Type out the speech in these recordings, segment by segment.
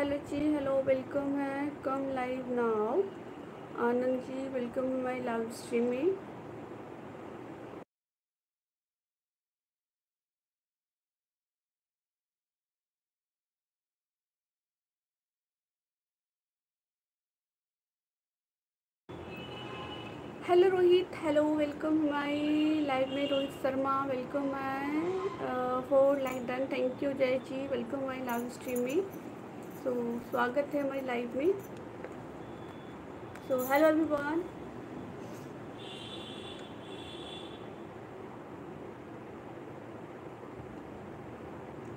Hello जी, hello, welcome है। Come live now Anand ji, welcome my live streaming. Hello Rohit, hello, welcome my live में Rohit Sharma, welcome my for like done, thank you Jai ji, welcome my live stream में so स्वागत है हमारी live में। So hello everyone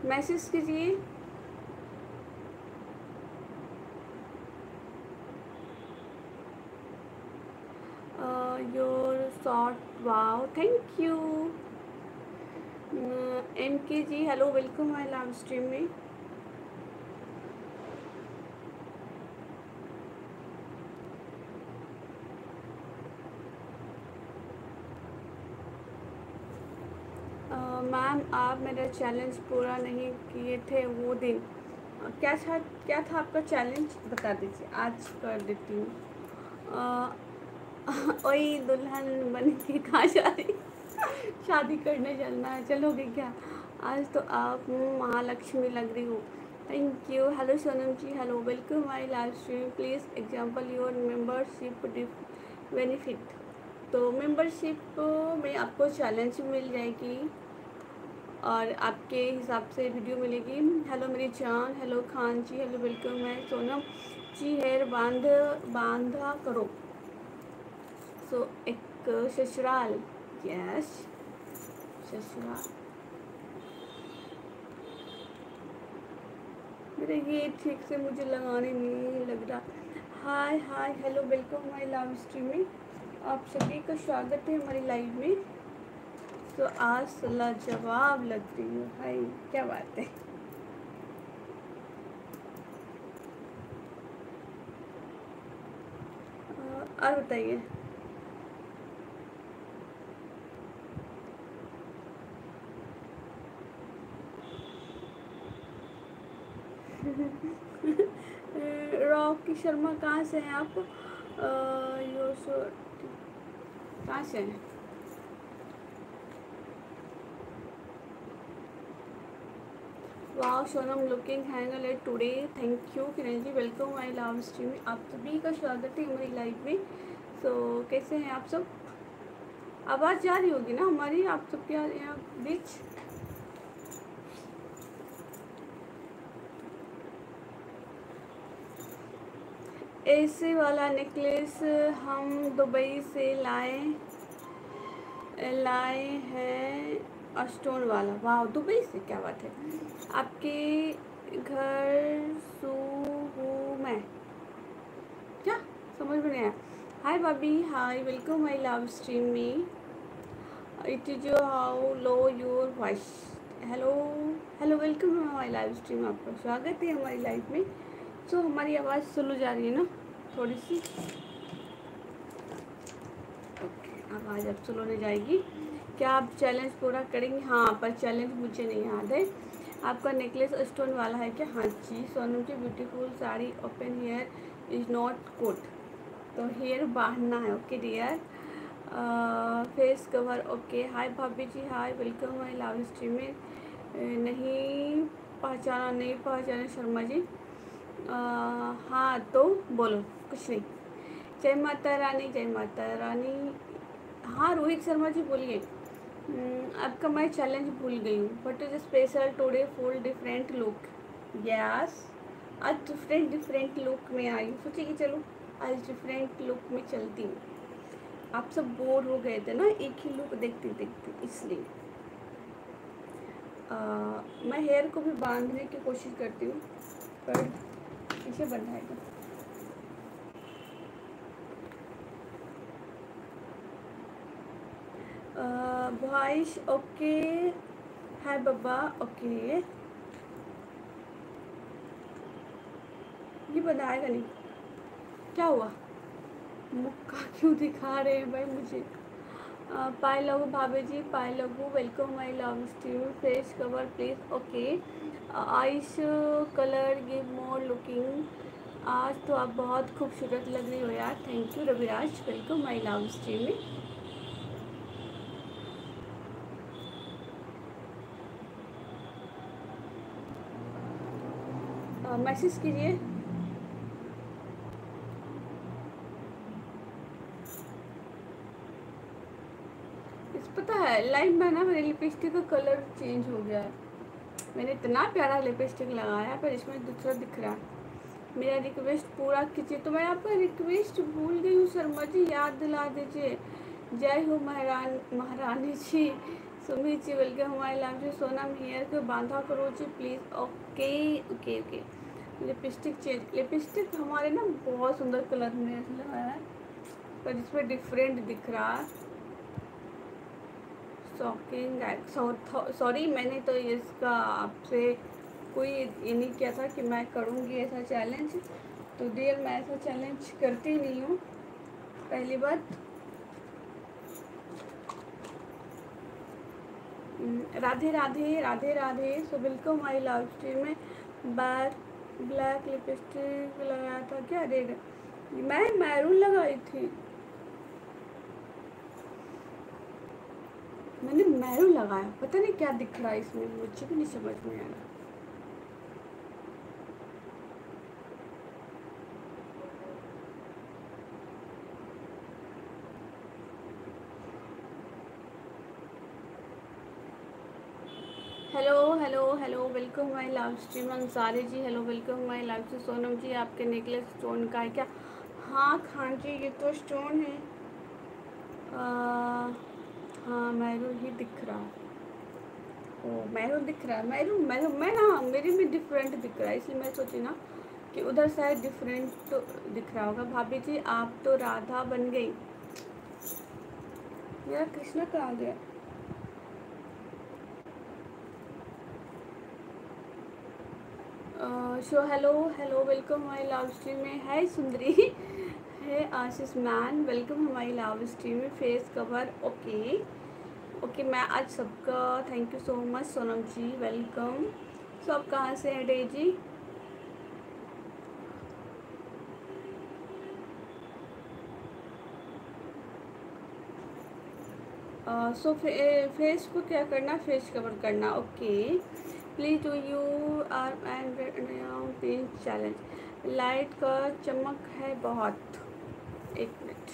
message कीजिए। Your short wow thank you M K ji hello welcome my live stream में। Ma'am आप मेरा challenge पूरा नहीं किए थे वो दिन। क्या था क्या था आपका चैलेंज बता दीजिए, आज कर देती हूँ। वही दुल्हन बन के कहाँ जा रही? शादी करने चलना है, चलोगे क्या? आज तो आप महालक्ष्मी लग रही हो। Thank you hello Sonam ji hello welcome my live stream please example your membership benefit तो मेंबरशिप में आपको चैलेंज मिल जाएगी। और आपके हिसाब से वीडियो मिलेगी। हेलो मेरी जान। Hello Khan ji. Hello welcome मैं सोनम जी हेयर बाँध बांधा करो। सो so, एक ससुराल। यस ससुराल। मेरे ये ठीक से मुझे लगाने नहीं लग रहा। Hi hi hello welcome my live stream में आप सभी का स्वागत है हमारी लाइव में। तो आज जवाब लग रही हूँ भाई, क्या बात है। और बताइए। रॉकी शर्मा कहाँ से हैं आप? कहाँ से हैं? वाह Sonam looking hang late today thank you Kiran ji welcome my live stream में आप सभी का स्वागत है हमारी लाइव में. सो so, कैसे हैं आप सब? आवाज़ जा रही होगी ना हमारी आप सबके यहाँ बीच? ऐसे वाला नेकलेस हम दुबई से लाए लाए हैं। स्टोन वाला। वाह दुबई से क्या बात है। आपके घर सू हूँ मैं। क्या? समझ में नहीं आया। हाय भाभी। Hi welcome my love stream में it is your how low your voice hello hello welcome my live stream आपका। स्वागत है हमारी लाइफ में। सो so, हमारी आवाज़ स्लो जा रही है ना थोड़ी सी? ओके okay, आवाज़ अब स्लो नहीं जाएगी। क्या आप चैलेंज पूरा करेंगे? हाँ पर चैलेंज मुझे नहीं याद है। आपका नेकलेस स्टोन वाला है क्या? हाँ जी Sonam ji beautiful sari open hair is not coat तो हेयर बांधना है okay dear face cover okay hi भाभी जी hi welcome my live stream में। नहीं पहचाना नहीं पहचाना शर्मा जी। आ, हाँ तो बोलो कुछ नहीं। जय माता रानी जय माता रानी। हाँ रोहित शर्मा जी बोलिए। आपका मैं चैलेंज भूल गई हूँ but is special today full different look yes आज डिफरेंट डिफरेंट लुक में आई हूँ। सोचिए कि चलो, आज डिफरेंट लुक में चलती हूँ। आप सब बोर हो गए थे ना, एक ही लुक देखते देखते, इसलिए। मैं हेयर को भी बांधने की कोशिश करती हूँ, पर पीछे बनाएगा। Voice okay. है बब्बा, ओके। ये बनाएगा नहीं क्या हुआ? मुक्का क्यों दिखा रहे हैं भाई मुझे? पाए लगू भाभी जी, पाए लगू। Welcome my love steam face cover please okay. Ice colour give more looking आज तो आप बहुत खूबसूरत लग रही हो यार। Thank you Raviraj. Welcome my love stream में मैसेज कीजिए। पता है लाइव में ना मेरे लिपस्टिक का कलर चेंज हो गया। है मैंने इतना प्यारा लिपस्टिक लगाया, पर इसमें दूसरा दिख रहा। है मेरा रिक्वेस्ट पूरा कीजिए। तो मैं आपका रिक्वेस्ट भूल गई हूँ शर्मा जी याद दिला दीजिए। जय हो महारान, महारानी जी। सुमित जी वेलकम हमारे लाभ जी। सोनम हेयर को बांधा करो जी please okay okay okay lipstick change lipstick हमारे ना बहुत सुंदर कलर में लगाया है, पर इसमें डिफरेंट दिख रहा है। शॉकिंग सॉरी मैंने तो इसका आपसे कोई ये नहीं किया था कि मैं करूँगी ऐसा चैलेंज तो डियर मैं ऐसा चैलेंज करती नहीं हूँ। पहली बात Radhe Radhe Radhe Radhe so welcome my live stream में। बैक ब्लैक लिपस्टिक लगाया था क्या? रेड। मैं मैरून लगाई थी। मैंने मैरून लगाया। पता नहीं क्या दिख रहा है इसमें, मुझे भी नहीं समझ में आ रहा hello hello welcome my live stream. Ansari ji hello welcome my live stream Sonam ji आपके नेकलेस स्टोन का है क्या? हाँ खान जी ये तो स्टोन है। आ, हाँ मैरून ही दिख रहा। ओ मैरून दिख रहा है? मैरून मैरून मैं ना मेरे में डिफरेंट दिख रहा है इसलिए मैं सोची ना कि उधर शायद डिफरेंट तो दिख रहा होगा। भाभी जी आप तो राधा बन गई। मेरा कृष्णा कहाँ गया? सो हेलो हेलो वेलकम हमारी लाइव स्ट्रीम में है सुंदरी। है आशीष मैन। वेलकम हमारी लाइव स्ट्रीम में फेस कवर ओके ओके मैं आज सबका thank you so much Sonam ji welcome so आप कहाँ से हैं डे जी? सो फेस को क्या करना? फेस कवर करना। Okay okay. Please do you are and please challenge light का चमक है बहुत। एक मिनट।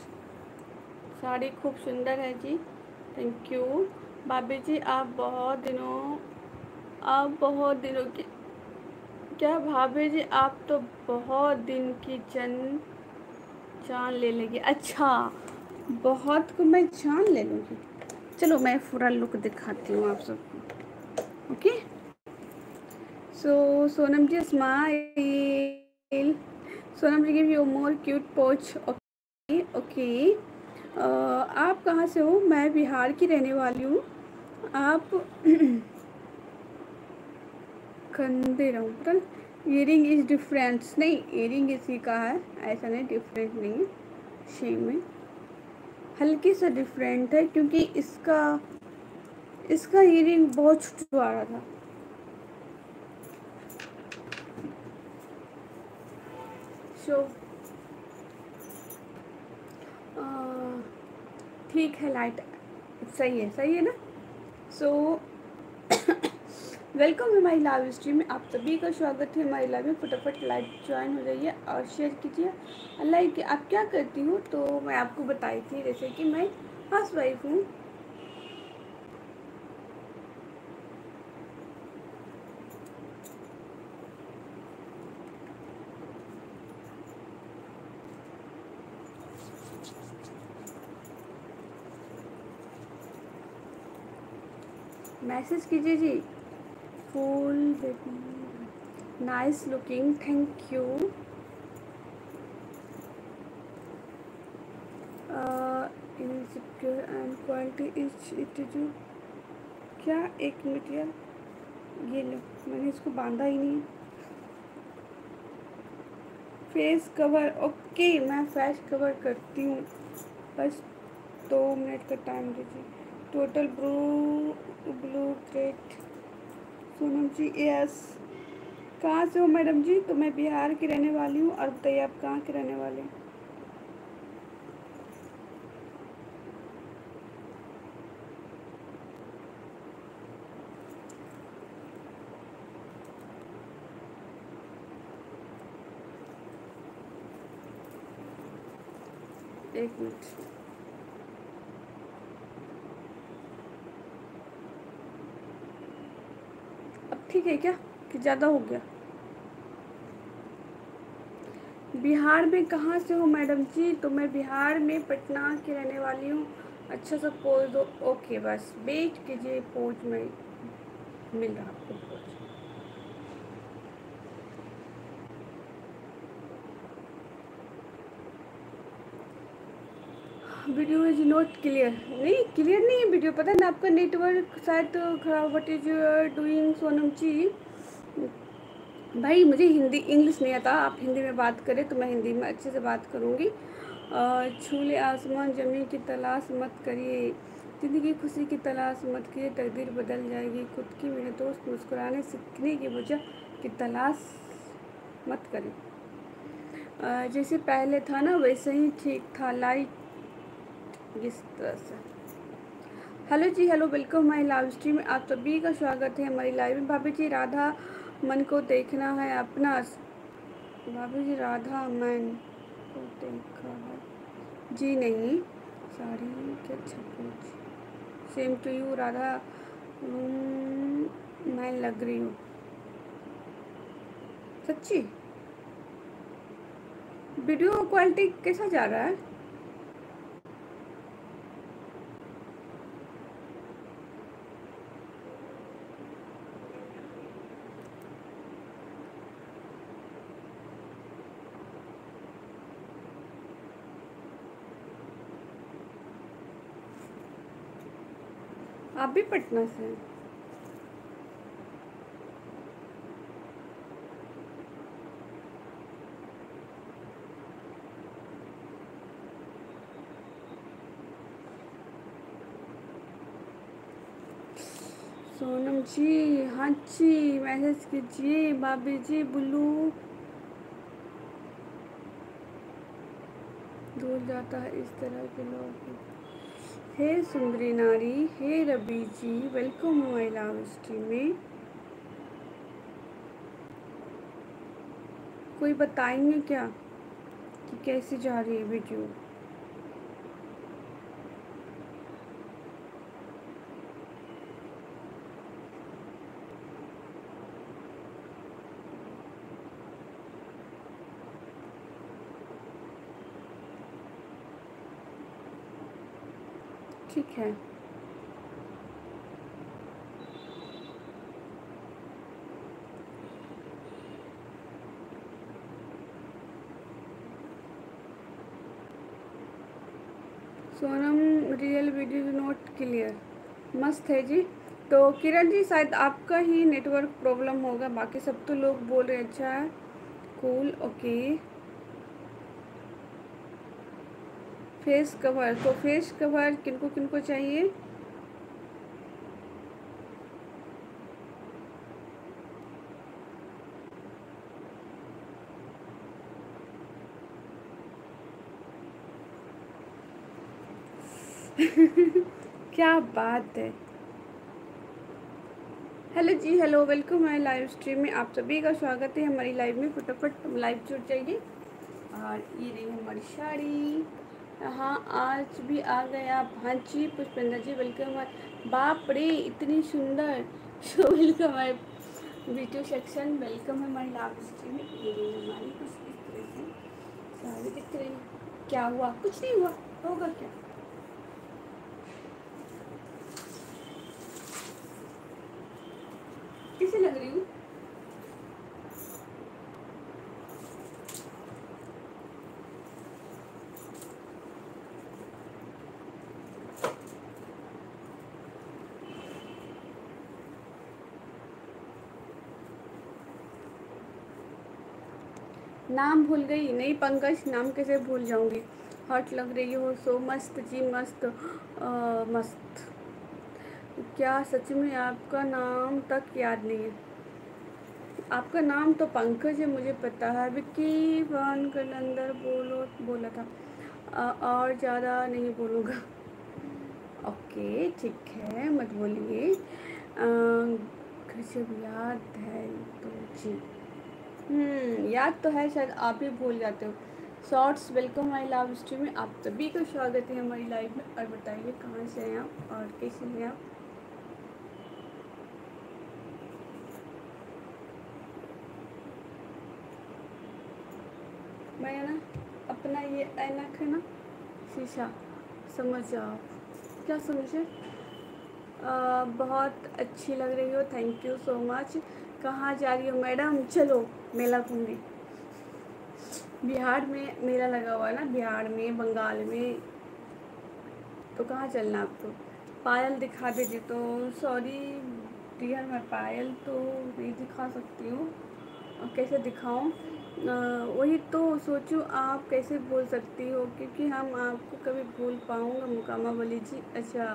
साड़ी खूब सुंदर है जी। थैंक यू भाभी जी, आप बहुत दिनों, आप बहुत दिनों की क्या भाभी जी, आप तो बहुत दिन की जन, जान ले लेंगे। अच्छा बहुत को मैं जान ले लूँगी। चलो, मैं पूरा लुक दिखाती हूँ आप सबको। Okay? So Sonam ji smile. Sonam ji give you more cute poach. Okay, okay. Uh, आप कहाँ से हो? मैं बिहार की रहने वाली हूँ। आप खंदे रहूँ। पता इयरिंग इज़ डिफरेंट नहीं इयरिंग इसी का है। ऐसा नहीं डिफरेंट नहीं। है। सेम में हल्की सा डिफरेंट है क्योंकि इसका इसका इयरिंग बहुत छुटवा रहा था। सो ठीक है लाइट सही है सही है ना? सो वेलकम है हमारी लाइव स्ट्रीम में। आप सभी का स्वागत है हमारी लाइव में। फटाफट लाइव ज्वाइन हो जाइए और शेयर कीजिए। लाइक आप क्या करती हूँ तो मैं आपको बताई थी, जैसे कि मैं हाउस वाइफ हूँ। मैसेज कीजिए जी। Full nice looking thank you insecure and quality is it जो क्या एक यार? ये लो, मैंने इसको बांधा ही नहीं फेस कवर ओके मैं फेस कवर करती हूँ। बस दो मिनट का टाइम दीजिए। Total blue blue great Sonam ji yes कहाँ से हो मैडम जी? तो मैं बिहार की रहने वाली हूँ। और बताइए आप कहाँ के रहने वाले हैं? एक मिनट। है क्या? कि ज़्यादा हो गया। बिहार में कहाँ से हो मैडम जी? तो मैं बिहार में पटना की रहने वाली हूँ। अच्छा सा पोज दो। ओके, बस। बेच कीजिए पोज में मिल रहा आपको। Pose video is not clear नहीं क्लियर नहीं है वीडियो, पता ना आपका नेटवर्क शायद खराब what is doing Sonam ji? भाई, मुझे हिंदी इंग्लिश नहीं आता, आप हिंदी में बात करें तो मैं हिंदी में अच्छे से बात करूँगी। छूले आसमान, ज़मीन की तलाश मत करिए। ज़िंदगी खुशी की तलाश मत करिए, तकदीर बदल जाएगी। खुद की मेरे दोस्त मुस्कुराने, सीखने की वजह की तलाश मत करें जैसे पहले था ना, वैसे ही ठीक था। लाइट इस तरह से। Hello ji, hello, welcome my live stream. में आप सभी का स्वागत है हमारी लाइव में। भाभी जी, राधा मन को देखना है अपना। भाभी जी, राधा मन को देखा है। जी नहीं, सारी क्या अच्छा सेम टू यू राधा। मैं लग रही हूँ। सच्ची? वीडियो क्वालिटी कैसा जा रहा है? आप भी पटना से हैं। सोनम जी हाँ जी मैसेज कीजिए बाबी जी, बुल्लू। दूर जाता है इस तरह के लोग हे सुंदरी नारी, हे रबी जी वेलकम हुआ लाव स्ट्री में। कोई बताएँगे क्या कि कैसे जा रही है वीडियो? ठीक है। Sonam real video not clear मस्त है जी। तो किरण जी, शायद आपका ही नेटवर्क प्रॉब्लम होगा, बाकी सब तो लोग बोल रहे अच्छा है कूल ओके फेस कवर तो फेस कवर किनको किनको चाहिए? क्या बात है। हेलो जी, हेलो, वेलकम है लाइव स्ट्रीम में। आप सभी का स्वागत है हमारी लाइव में। फटाफट लाइव जुड़ जाइए। और ये रही हमारी साड़ी। हाँ आज भी आ गए आप। हाँ जी, पुष्पेंद्र जी वेलकम बाप रे, इतनी सुंदर। सो वेलकम है वीडियो सेक्शन वेलकम है हमारी लाभ स्ट्रीम में। ये हमारी कुछ इस तरह से सारी दिख रही क्या हुआ? कुछ नहीं हुआ। होगा क्या? किसे लग रही हूँ? नाम भूल गई नहीं पंकज नाम कैसे भूल जाऊँगी? हॉट लग रही हो सो मस्त जी मस्त आ, मस्त। क्या सच में आपका नाम तक याद नहीं है? आपका नाम तो पंकज है मुझे पता है। विक्की वन अंदर बोलो बोला था। आ, और ज़्यादा नहीं बोलूँगा। ओके ठीक है मत बोलिए। जब याद है तो जी। याद तो है, शायद आप ही भूल जाते हो। Shorts welcome my live stream में आप सभी का स्वागत है हमारी लाइफ में। और बताइए कहाँ से हैं आप और कैसे हैं आप? मैं ना, अपना ये ऐनक है ना, शीशा, समझ जाओ। क्या समझे? बहुत अच्छी लग रही हो थैंक यू सो मच कहाँ जा रही हो मैडम? चलो, मेला घूमने। बिहार में मेला लगा हुआ है ना, बिहार में, बंगाल में। तो कहाँ चलना आपको पायल दिखा दीजिए तो। सॉरी डियर मैं पायल तो नहीं दिखा सकती हूँ। कैसे दिखाऊँ? वही तो सोचूं, आप कैसे भूल सकती हो? क्योंकि हम आपको कभी भूल पाऊँगा, मुकामा बोली जी। अच्छा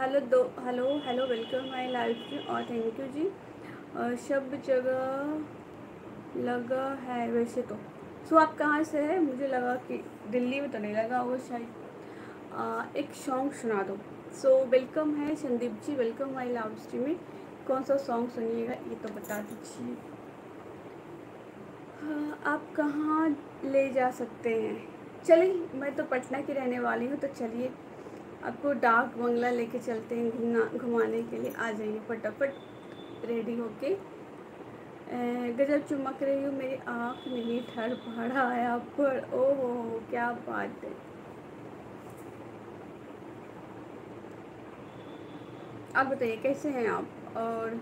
हेलो दो hello hello welcome my life और थैंक यू जी। सब जगह लगा है वैसे तो। सो आप कहाँ से है? मुझे लगा कि दिल्ली में तो नहीं लगा वो शायद। एक सॉन्ग सुना दो। सो वेलकम है Sandeep ji welcome my live stream में। कौन सा सॉन्ग सुनिएगा? ये तो बता दीजिए। हाँ, आप कहाँ ले जा सकते हैं? चलिए मैं तो पटना की रहने वाली हूँ तो चलिए। आपको डाक बंगला लेके चलते हैं घूमना घुमाने के लिए। आ जाइए फटाफट। रेडी होके। गजब चमक रही हूँ, मेरी आँख नहीं ठर पड़ा है आप पर। ओहो, क्या बात है। आप बताइए, कैसे हैं आप? और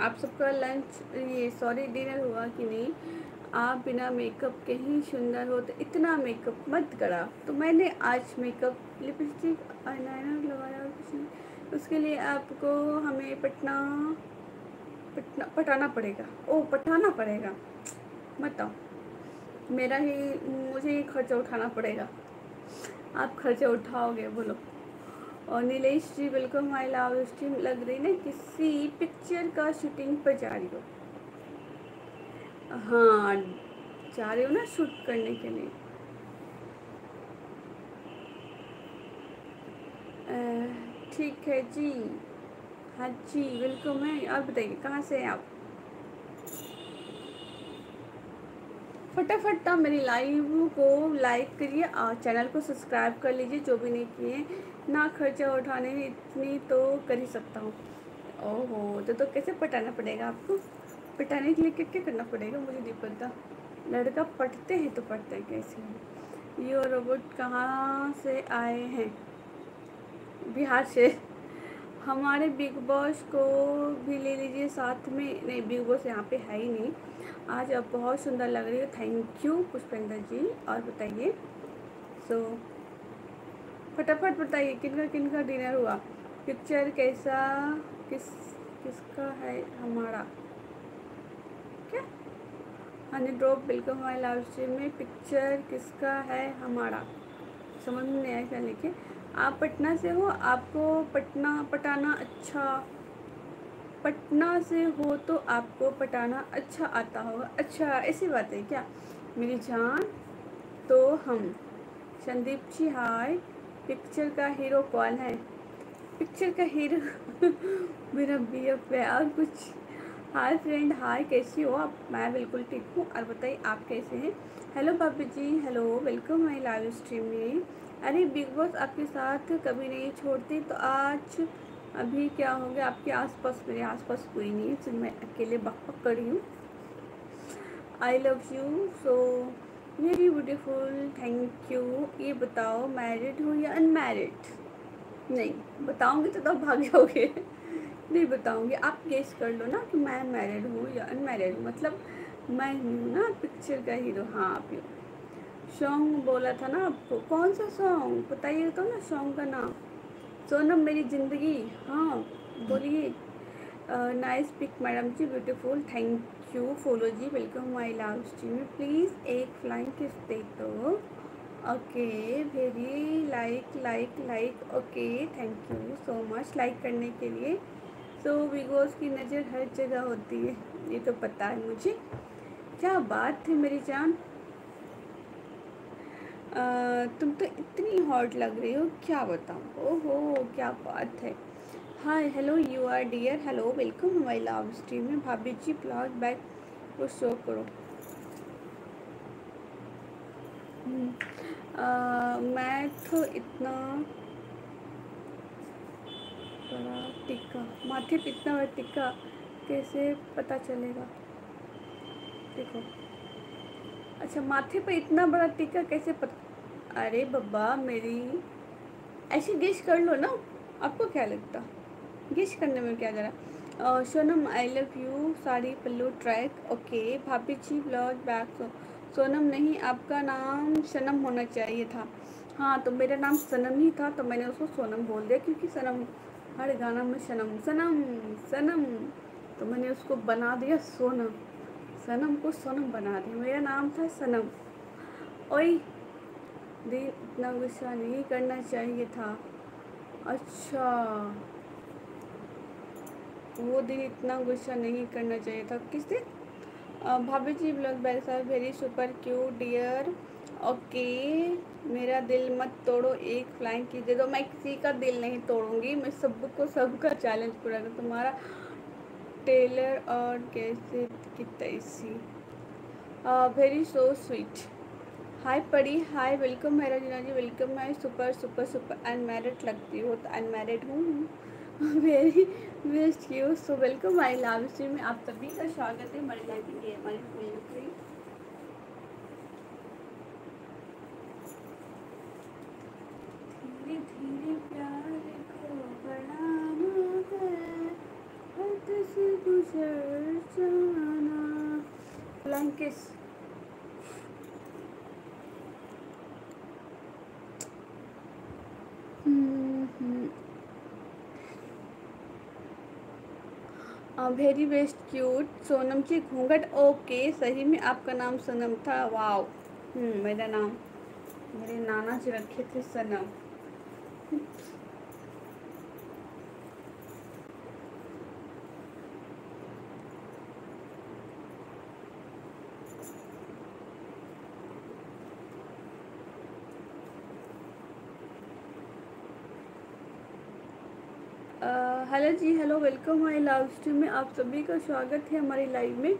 आप सबका लंच, ये, सॉरी, डिनर हुआ कि नहीं? आप बिना मेकअप के ही सुंदर हो तो इतना मेकअप मत करा। तो मैंने आज मेकअप, लिपस्टिक, आईलाइनर लगाया और उसके लिए आपको हमें पटना पटना, पटाना पड़ेगा। ओ, पटाना पड़ेगा। बताओ मेरा ही, मुझे ही खर्चा उठाना पड़ेगा। आप खर्चा उठाओगे, बोलो। और नीलेश जी बिल्कुल माई लव स्ट्रीम लग रही ना किसी पिक्चर का शूटिंग पर जा रही हो। हाँ जा रही हो ना शूट करने के लिए। ठीक है जी। हाँ जी, बिल्कुल, मैं और बताइए, कहाँ से हैं आप? फटाफट आप मेरी लाइव को लाइक करिए और चैनल को सब्सक्राइब कर लीजिए, जो भी नहीं किए, ना खर्चा उठाने इतनी तो कर ही सकता हूँ। ओहो तो तो कैसे पटाना पड़ेगा आपको? पटाने के लिए क्या क्या करना पड़ेगा मुझे नहीं पता। लड़का पटते हैं तो पटते हैं कैसे? ये रोबोट कहाँ से आए हैं? बिहार से। हमारे बिग बॉस को भी ले लीजिए साथ में। नहीं बिग बॉस यहाँ पे है ही नहीं। आज आप बहुत सुंदर लग रही हो। Thank you Pushpendra ji. और बताइए। सो so, फटाफट बताइए किन का किन का डिनर हुआ? पिक्चर कैसा किस किसका है हमारा? क्या? हनी ड्रॉप बिल्कुल हमारे लाइव स्ट्रीम में पिक्चर किसका है हमारा? समझ में नहीं आया क्या लिखे आप पटना से हो, आपको पटना पटाना अच्छा पटना से हो तो आपको पटाना अच्छा आता होगा। अच्छा ऐसी बात है क्या? मेरी जान तो हम, संदीप जी, हाय, पिक्चर का हीरो कौन है? पिक्चर का हीरो? मेरा बी एफ़ है और कुछ। हाय फ्रेंड, हाय, कैसी हो आप? मैं बिल्कुल ठीक हूँ, और बताइए आप कैसे हैं? हेलो बाबू जी, hello, welcome my live stream में। अरे बिग बॉस आपके साथ कभी नहीं छोड़ते तो आज अभी क्या हो गया? आपके आसपास, मेरे आसपास कोई नहीं है सिर्फ़ मैं अकेले बक बक करी हूँ। I love you so very beautiful thank you ये बताओ मैरिड हो या अनमैरिड नहीं, बताऊँगी तो तब भाग जाओगे। नहीं बताऊँगी, आप गेस कर लो ना कि मैं मैरिड हूँ या अनमैरिड मतलब मैं हूँ ना पिक्चर का हीरो हाँ आप ही। सॉन्ग बोला था ना आपको? कौन सा सॉन्ग बताइए तो ना सॉन्ग का नाम। सोनम मेरी ज़िंदगी। हाँ बोलिए। नाइस पिक मैडम जी beautiful thank you follow ji welcome my live stream please एक फ्लाइंग किस दे दो। Okay very like like like okay thank you so much like करने के लिए। सो so, की नज़र हर जगह होती है ये तो पता है मुझे। क्या बात है मेरी जान। तुम तो इतनी हॉट लग रही हो क्या बताऊँ? ओहो क्या बात है। Hi hello you are dear hello welcome हमारी लव स्ट्रीम में भाभी जी ब्लॉग बैक को शो करो। आ, मैं तो इतना बड़ा टिक्का माथे पे इतना बड़ा टिक्का कैसे पता चलेगा? देखो। अच्छा माथे पे इतना बड़ा टिक्का कैसे पता अरे बब्बा, मेरी ऐसी डिश कर लो ना। आपको क्या लगता? गेस करने में क्या जरा Sonam I love you sari, pallu track okay भाभी जी ब्लॉग बैक सोनम नहीं, आपका नाम सनम होना चाहिए था। हाँ तो मेरा नाम सनम ही था तो मैंने उसको सोनम बोल दिया, क्योंकि सनम, हर गाना में सनम सनम सनम। तो मैंने उसको बना दिया सोनम। सनम को सोनम बना दिया। मेरा नाम था सनम। ओई दी, इतना गुस्सा नहीं करना चाहिए था। अच्छा। वो दिन इतना गुस्सा नहीं करना चाहिए था। किस दिन? भाभी जी ब्लॉग बैग साहब very super cute dear. Okay, मेरा दिल मत तोड़ो, एक फ्लाइंग की दे दो। मैं किसी का दिल नहीं तोड़ूँगी, मैं सबको, सबका चैलेंज पूरा कर तुम्हारा टेलर और कैसे की तैसी। वेरी सो स्वीट हाय पड़ी हाय वेलकम मेरा जीना जी वेलकम मैं सुपर सुपर सुपर अनमेरिड लगती हूँ तो अनमेरिड हूँ very best you so welcome my live stream में आप सभी का स्वागत है हमारी लाइफ में, हमारी वेरी बेस्ट क्यूट सोनम की घूंघट ओके सही में आपका नाम सनम था वाव मेरा नाम मेरे नाना जी रखे थे Sanam hello ji hello welcome my live stream में। आप सभी का स्वागत है हमारी लाइव में।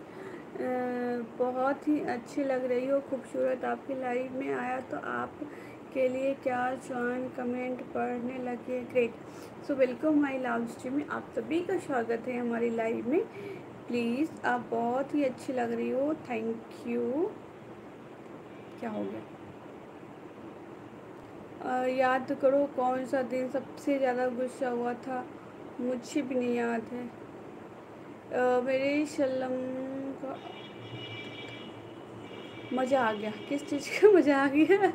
बहुत ही अच्छी लग रही हो खूबसूरत आपकी लाइव में आया तो आप के लिए क्या जॉइन कमेंट पढ़ने लगे? Great so welcome my live stream में। आप सभी का स्वागत है हमारी लाइव में। प्लीज़ आप बहुत ही अच्छी लग रही हो। थैंक यू क्या हो गया? आ, याद करो कौन सा दिन सबसे ज़्यादा गुस्सा हुआ था? मुझे भी नहीं याद है। आ, मेरे शलम का मज़ा आ गया। किस चीज़ का मज़ा आ गया?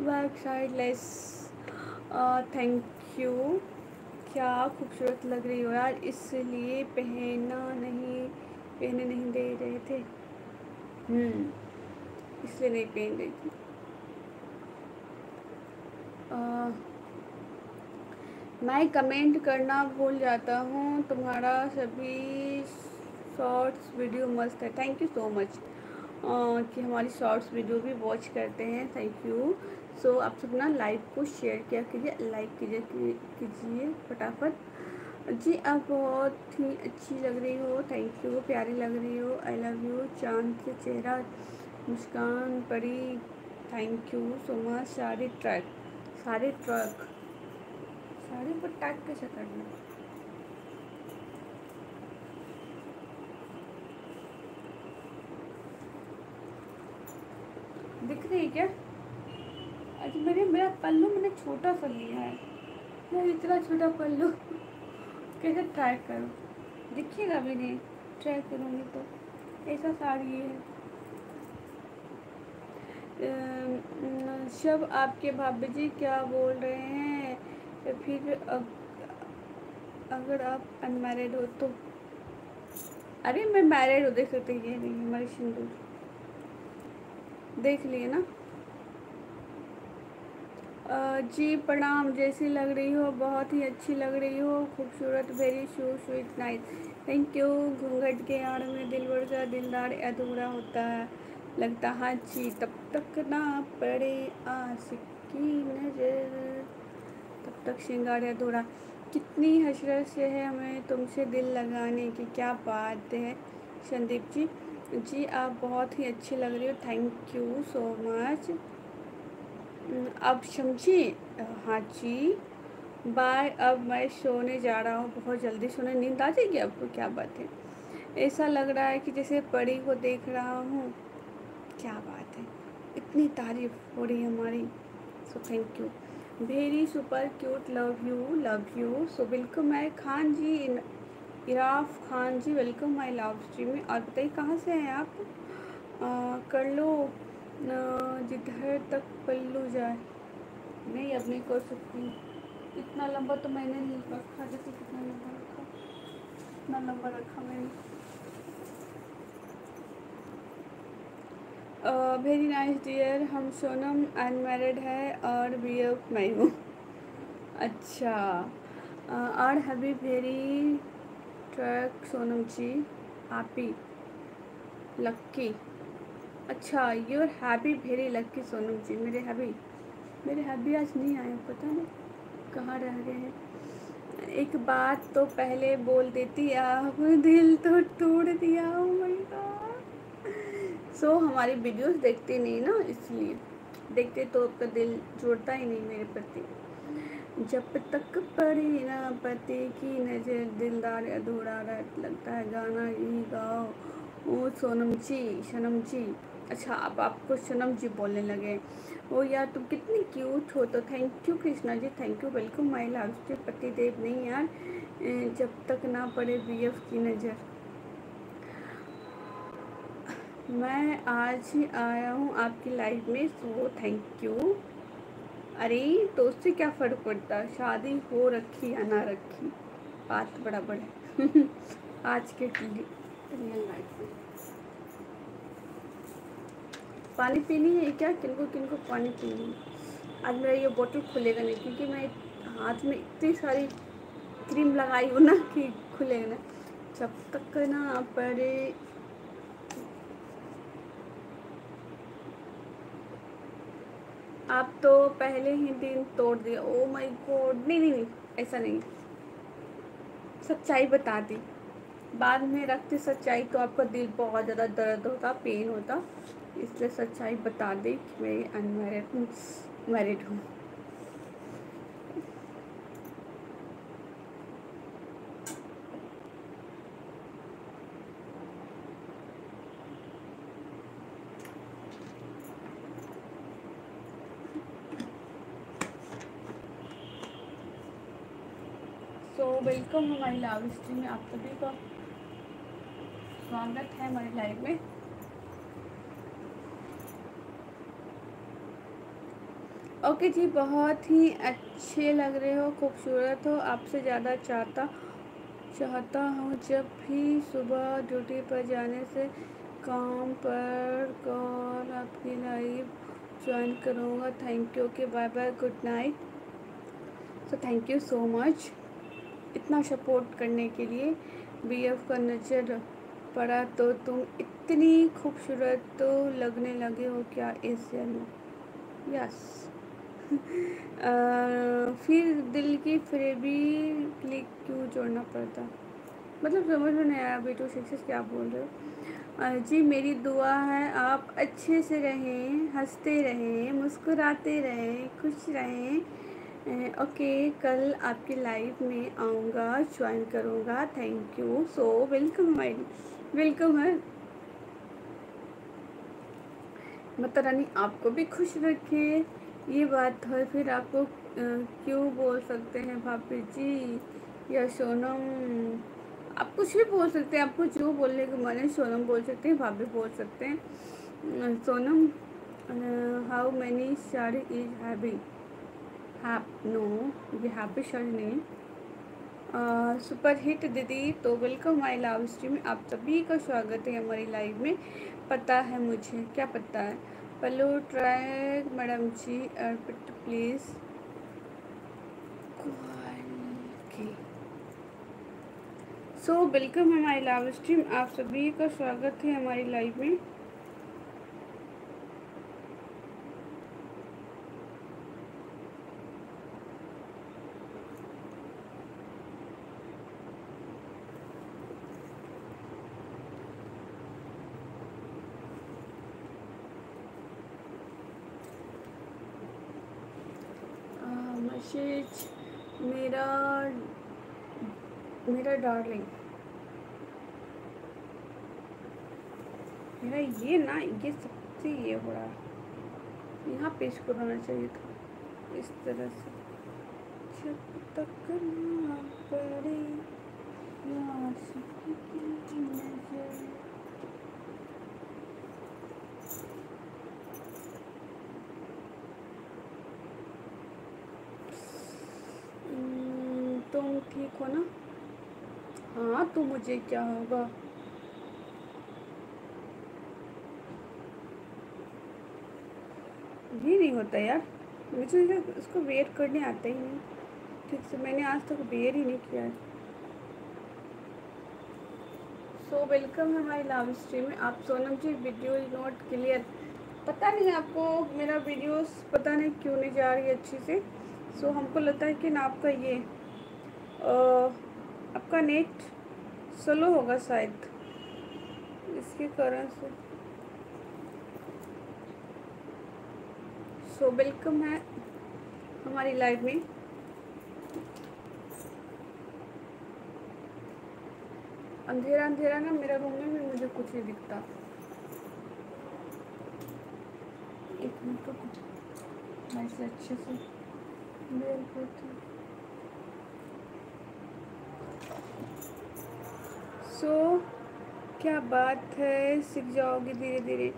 Back side lace thank you क्या खूबसूरत लग रही हो यार इसलिए पहना नहीं पहने नहीं दे रहे थे। हम्म इसलिए नहीं पहन रही थी। आ, मैं कमेंट करना भूल जाता हूँ। तुम्हारा सभी शॉर्ट्स वीडियो मस्त है। थैंक यू सो मच कि हमारी शॉर्ट्स वीडियो भी वॉच करते हैं। थैंक यू सो आप सब ना लाइव को शेयर किया कीजिए लाइक कीजिए कीजिए फटाफट। जी, आप बहुत ही अच्छी लग रही हो। थैंक यू प्यारी लग रही हो। आई लव यू चाँद से चेहरा, मुस्कान परी। थैंक यू सो मच सारे ट्रैक सारे ट्रक साड़ी पर टैग कैसे करना दिख रही क्या? अच्छा मेरे मेरा पल्लू मैंने छोटा सा लिया है। मैं इतना छोटा पल्लू कैसे ट्राई करूँ? दिखिएगा भी नहीं। ट्राई करूँगी तो। ऐसा साड़ी है। शब आपके भाभी जी क्या बोल रहे हैं? या फिर अगर आप अनमैरिड हो तो। अरे, मैं मैरिड हूँ, देख सकते ये नहीं, हमारी सिंदूर देख लिए ना। जी, प्रणाम, जैसी लग रही हो, बहुत ही अच्छी लग रही हो, खूबसूरत very so sweet nice thank you घूंघट के आड़ में दिल बढ़ का दिलदार, अधूरा होता है। लगता हाँ जी, तब तक ना पड़े आशिक की नज़र। तब तक श्रृंगार अधूरा कितनी हसरत से है हमें तुमसे दिल लगाने की, क्या बात है? संदीप जी जी, आप बहुत ही अच्छी लग रही हो। थैंक यू सो मच अब समझी हाँ जी। बाय, अब मैं सोने जा रहा हूँ। बहुत जल्दी सोने। नींद आ जाएगी आपको? क्या बात है। ऐसा लग रहा है कि जैसे परी को देख रहा हूँ। क्या बात है। इतनी तारीफ़ हो रही है हमारी। So thank you very super cute love you love you. So welcome my Khan ji Iraf Khan ji welcome my love जी में और बताइए कहाँ से हैं आप? आ, कर लो। जिधर तक पल्लू जाए। नहीं अब नहीं कर सकती। इतना लंबा तो मैंने नहीं रखा जैसे कितना लंबा रखा। इतना लंबा रखा मैंने। वेरी नाइस डियर हम सोनम अनमेरिड है और बी एफ़ मैं हूँ। अच्छा। और hubby very track Sonam ji happy lucky अच्छा your happy very lucky Sonam ji. मेरे हैबी मेरे हैबी आज नहीं आए, पता नहीं कहाँ रह गए हैं। एक बात तो पहले बोल देती आप दिल तो तोड़ दिया सो oh हमारी वीडियोस देखते नहीं ना, इसलिए। देखते तो आपका दिल जोड़ता ही नहीं मेरे प्रति। जब तक पड़ी ना पति की नज़र, दिलदार अधूरा लगता है गाना यही गाओ। ओ सोनम जी, सनम जी। अच्छा अब आपको सनम जी बोलने लगे। ओ यार, तुम कितनी क्यूट हो तो thank you Krishna ji thank you welcome my से पति देव नहीं यार। जब तक ना पड़े बीएफ की नज़र। मैं आज ही आया हूँ आपकी लाइफ में सो थैंक यू अरे तो उससे क्या फ़र्क पड़ता? शादी हो रखी या ना रखी? बात बड़ा बड़ा है। आज के रियल लाइफ में। पानी पीनी है क्या? किनको किनको पानी पीनी आज मेरा ये बोतल खुलेगा नहीं, क्योंकि मैं हाथ में इतनी सारी क्रीम लगाई हूँ ना कि खुलेगा ना। जब तक ना पड़े आप तो पहले ही दिन तोड़ दिया ओ माय गॉड नहीं नहीं नहीं, ऐसा नहीं। सच्चाई बता दी। बाद में रखते सच्चाई तो आपका दिल बहुत ज़्यादा दर्द होता पेन होता। इसलिए सच्चाई बता दी कि मैं अनमेरिड मैरिड हूँ सो वेलकम हमारी लाइव स्ट्रीम में आप सभी का स्वागत है हमारी लाइव में। ओके जी, बहुत ही अच्छे लग रहे हो, खूबसूरत हो। आपसे ज़्यादा चाहता चाहता हूँ जब भी सुबह ड्यूटी पर जाने से काम पर कॉल आपकी लाइव ज्वाइन करूँगा। Thank you, okay bye bye good night. So thank you so much इतना सपोर्ट करने के लिए बी एफ़ का नज़र पड़ा तो तुम इतनी खूबसूरत तो लगने लगे हो क्या इस जन्म यस फिर दिल की फ्रेबी क्लिक क्यों जोड़ना पड़ता? मतलब समझ में नहीं आया बेटू सिक्स क्या बोल रहे हो। जी मेरी दुआ है आप अच्छे से रहें, हँसते रहें, मुस्कुराते रहें, खुश रहें। ओके कल आपकी लाइव में आऊँगा ज्वाइन करूँगा। Thank you so welcome my welcome है। माता रानी, आपको भी खुश रखे। ये बात है, फिर आपको क्यों बोल सकते हैं भाभी जी? या सोनम? आप कुछ भी बोल सकते हैं, आपको जो बोलने के मन है, सोनम बोल सकते हैं, भाभी बोल सकते हैं। Sonam how many sari is heavy हैप no ये हैप्पी साड़ी नहीं सुपर हिट दीदी तो वेलकम माई लाइव स्ट्रीम आप सभी का स्वागत है हमारी लाइव में। पता है मुझे, क्या पता है? पलो ट्रैक मैडम जी अर्पित प्लीज़ सो वेलकम हमारी लाइव स्ट्रीम आप सभी का स्वागत है हमारी लाइव में। मैसेज मेरा मेरा डार्लिंग मेरा ये ना, ये सबसे ये बड़ा। यहाँ पे इसको रहना चाहिए था। इस तरह से। जब तक ना पड़े नज़र तुम ठीक हो ना? हाँ तो मुझे क्या होगा? ये नहीं होता यार। मुझे इसको वेट करने आता ही नहीं। ठीक से मैंने आज तक वेयर ही नहीं किया है। सो वेलकम है हमारी लाइव स्ट्रीम में। आप Sonam ji video is not clear पता नहीं आपको मेरा वीडियोस पता नहीं क्यों नहीं जा रही अच्छी से सो। So, हमको लगता है कि ना आपका ये आपका नेट स्लो होगा शायद। इसके कारण से। सो वेलकम है हमारी लाइव में। अंधेरा अंधेरा ना, मेरा रूम में भी मुझे कुछ नहीं दिखता। एक मिनट तो कुछ अच्छे से मेरे को सो, क्या बात है? सीख जाओगे धीरे धीरे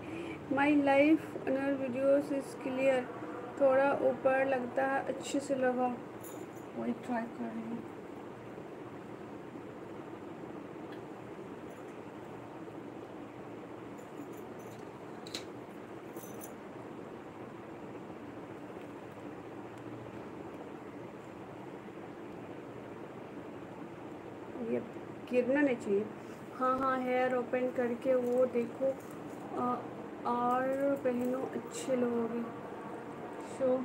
माई लाइफ अनर वीडियोस इज़ क्लियर थोड़ा ऊपर लगता है, अच्छे से लगाओ वही ट्राई कर रही हूँ। गिरना नहीं चाहिए। हाँ हाँ हेयर ओपन करके वो देखो। और पहनो, अच्छे लगोगे सो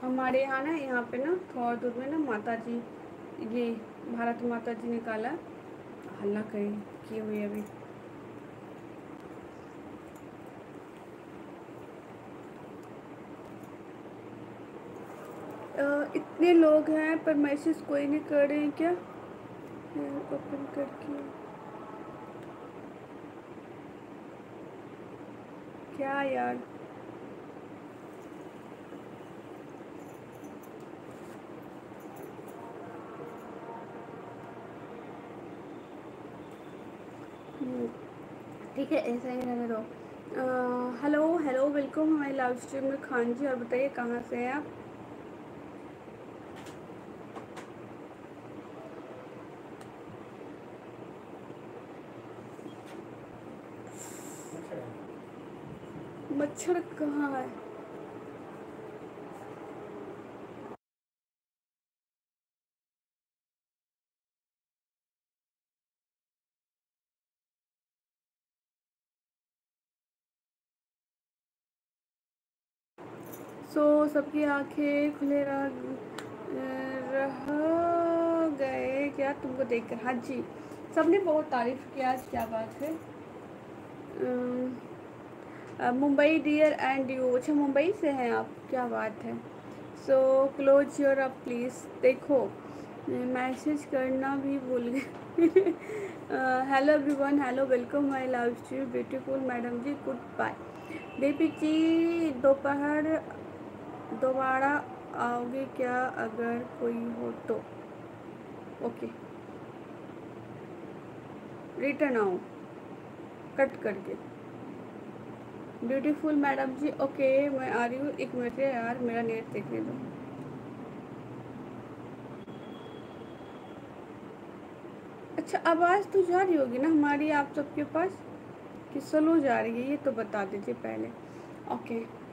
हमारे यहाँ ना, यहाँ पे ना थोड़ा दूर में ना माता जी ये भारत माता जी निकाला। हल्ला करें, किए हुए अभी। इतने लोग हैं, पर मैसेज कोई नहीं कर रहे हैं क्या? ओपन करके। क्या यार? ठीक है, ऐसा ही रहने दो। हेलो हेलो वेलकम हमारे लाइव स्ट्रीम में खान जी, और बताइए कहाँ से हैं आप? मच्छर कहाँ है सो so, सबकी आँखें खुले रह रह गए। क्या तुमको देखकर? हाँ जी सबने बहुत तारीफ़ किया आज क्या बात है? मुंबई डियर एंड यू अच्छा मुंबई से हैं आप, क्या बात है। So close your up please देखो मैसेज करना भी भूल गए। Hello everyone hello welcome my love stream beautiful madam ji good bye Deepi ji दोपहर, दोबारा आओगे क्या अगर कोई हो तो? ओके रिटर्न आओ। कट करके। ब्यूटीफुल मैडम जी ओके मैं आ रही हूँ। एक मिनट यार, मेरा नेट देखने दो। अच्छा आवाज़ तो जा रही होगी ना हमारी, आप सबके पास? कि स्लो जा रही है, ये तो बता दीजिए पहले। ओके